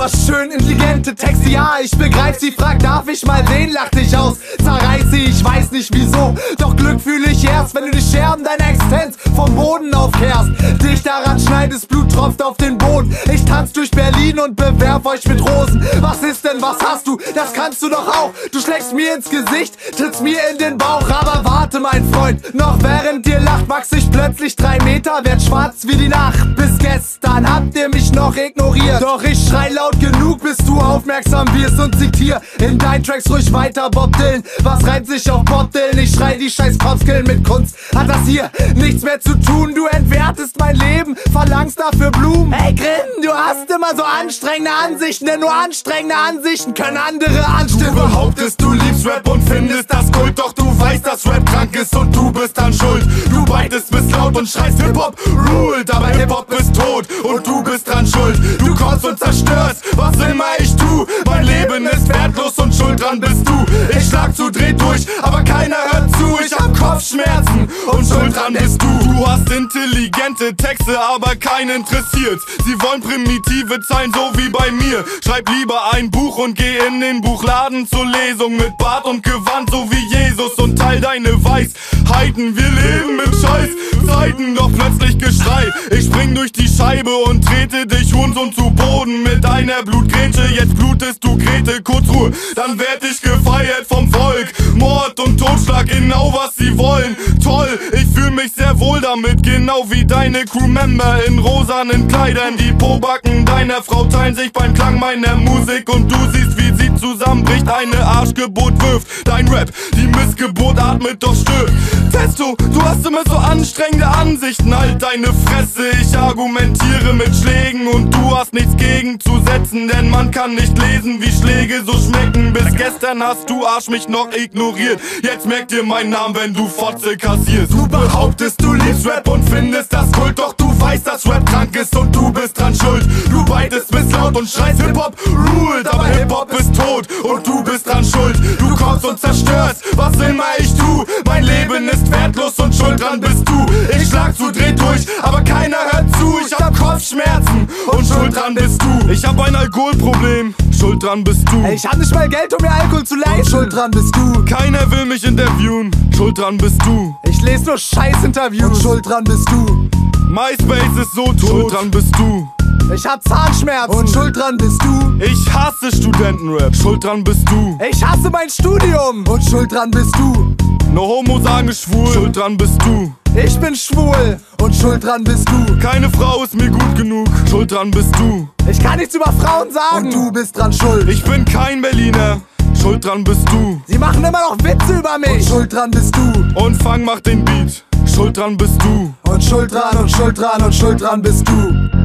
hast schön intelligente Texte, ja, ich begreif sie, frag, darf ich mal sehen, lach dich aus, zerreiß sie, ich weiß nicht wieso, doch Glück fühle ich erst, wenn du die Scherben deiner Existenz vom Boden aufkehrst, dich daran schneidest, Blut tropft auf den Boden, ich tanz durch Berlin und bewerf euch mit Rosen, was ist denn, was hast du, das kannst du doch auch, du schlägst mir ins Gesicht, trittst mir in den Bauch, aber warte mein Freund, noch während ihr lacht, wachs ich plötzlich drei Meter, werd schwarz wie die Nacht, bis gestern habt ihr mich noch ignoriert, doch ich schrei laut genug, bis du aufmerksam wirst und zitier. In deinen Tracks ruhig weiter Bob Dylan. Was reimt sich auf Bob Dylan? Ich schrei die scheiß Kopfkillen mit Kunst. Hat das hier nichts mehr zu tun? Du entwertest mein Leben, verlangst dafür Blumen. Hey Grin, du hast immer so anstrengende Ansichten, denn nur anstrengende Ansichten können andere anstimmen. Du behauptest, du liebst Rap und findest das Kult, doch du weißt, dass Rap krank ist und du bist dann schuld. Du beidest bist laut und schreist Hip-Hop ruled, aber Hip-Hop ist tot und du bist dran schuld. Du kommst und zerstörst, was immer ich tu. Mein Leben ist wertlos und schuld dran bist du. Ich schlag zu, dreh durch, aber keiner hört Kopfschmerzen und schuld dran bist du. Du hast intelligente Texte, aber keinen interessiert. Sie wollen primitive Zeilen, so wie bei mir. Schreib lieber ein Buch und geh in den Buchladen zur Lesung mit Bart und Gewand, so wie Jesus und teil deine Weisheiten. Wir leben mit Scheiß Zeiten, doch plötzlich Geschrei. Ich spring durch die Scheibe und trete dich Hurensohn zu Boden mit deiner Blutgrätsche. Jetzt blutest du Grete, kurz Ruhe, dann werd ich gefeiert genau was sie wollen. Toll, ich fühl mich sehr wohl damit, genau wie deine Crewmember in rosanen Kleidern. Die Pobacken deiner Frau teilen sich beim Klang meiner Musik und du siehst, wie sie zusammenbricht. Eine Arschgeburt wirft dein Rap, die Missgeburt atmet doch stirbt. Testo, du hast immer so anstrengende Ansichten, halt deine Fresse. Ich argumentiere mit Schlägen und du hast nichts gegenzusetzen, denn man kann nicht lesen, wie Schläge so schmecken. Bis gestern hast du Arsch mich noch ignoriert. Jetzt merkt ihr meinen Namen, wenn du Fotze kassierst. Du behauptest, du liebst Rap und findest das Kult, doch du weißt, dass Rap krank ist und du bist dran schuld. Laut und schreist Hip-Hop ruled, aber Hip-Hop ist tot und du bist dran schuld. Du kommst und zerstörst, was immer ich tu. Mein Leben ist wertlos und schuld dran bist du. Ich schlag zu, dreh durch, aber keiner hört zu. Ich hab Kopfschmerzen und schuld dran bist du. Ich hab ein Alkoholproblem, schuld dran bist du. Ich hab nicht mal Geld, um mir Alkohol zu leihen, schuld dran bist du. Keiner will mich interviewen, schuld dran bist du. Ich lese nur Scheiß-Interviews, schuld dran bist du. MySpace ist so tot, schuld dran bist du. Ich hab Zahnschmerzen und schuld dran bist du. Ich hasse Studentenrap, schuld dran bist du. Ich hasse mein Studium und schuld dran bist du. No Homo sagen schwul, schuld dran bist du. Ich bin schwul und schuld dran bist du. Keine Frau ist mir gut genug, schuld dran bist du. Ich kann nichts über Frauen sagen und du bist dran schuld. Ich bin kein Berliner. Schuld dran bist du. Sie machen immer noch Witze über mich. Und schuld dran bist du. Und Fang macht den Beat. Schuld dran bist du. Und schuld dran und schuld dran und schuld dran bist du.